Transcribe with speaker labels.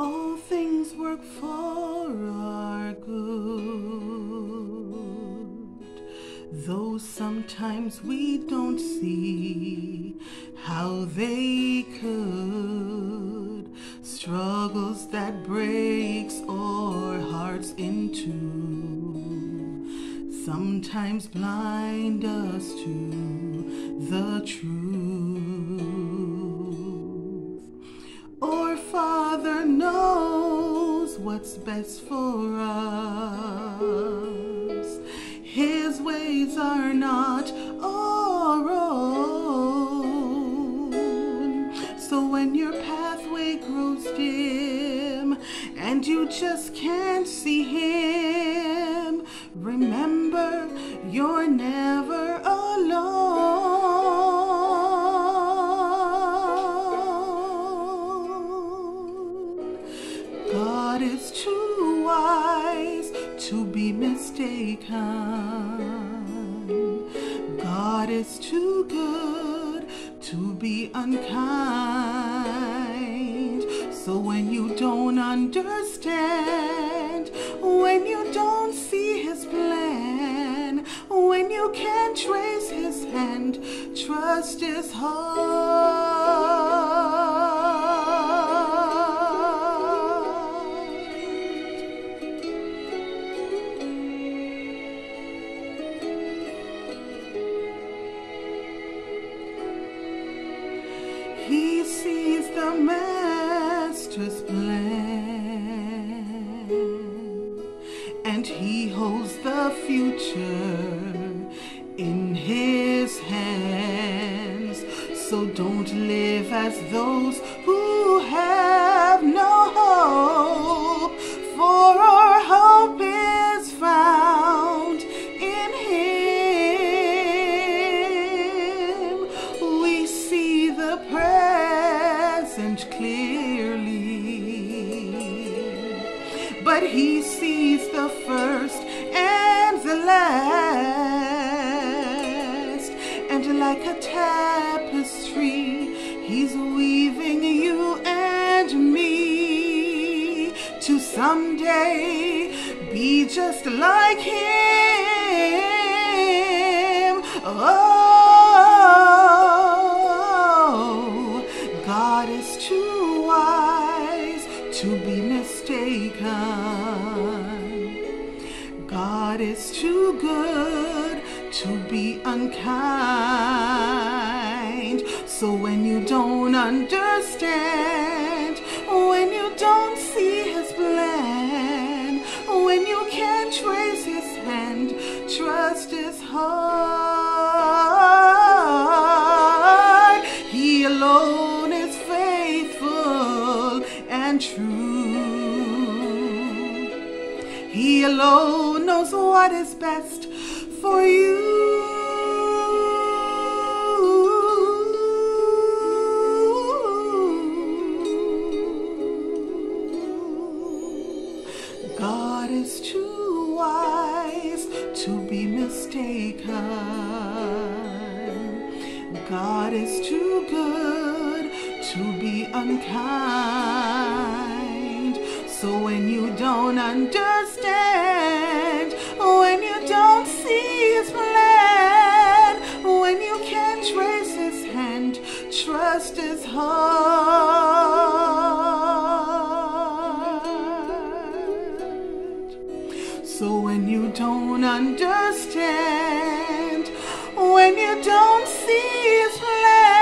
Speaker 1: always work for our good. Though sometimes we don't see how they could. Struggles that breaks our hearts in two. Sometimes blind us to the truth. What's best for us. His ways are not our own. So when your pathway grows dim and you just can't see Him, remember you're never alone. To be mistaken. God is too good to be unkind. So when you don't understand, when you don't see his plan, when you can't trace his hand, trust his heart. Sees the master's plan, and he holds the future in his hands. So don't live as those but he sees the first and the last. And like a tapestry, he's weaving you and me to someday be just like him. Oh, God is too good to be unkind. So when you don't understand, when you don't see his plan, when you can't trace his hand, trust his heart. He alone is faithful and true. He alone knows what is best for you. God is too wise to be mistaken. God is too good to be unkind. So when you don't understand, when you don't see his plan, when you can't trace his hand, trust his heart. So when you don't understand, when you don't see his plan,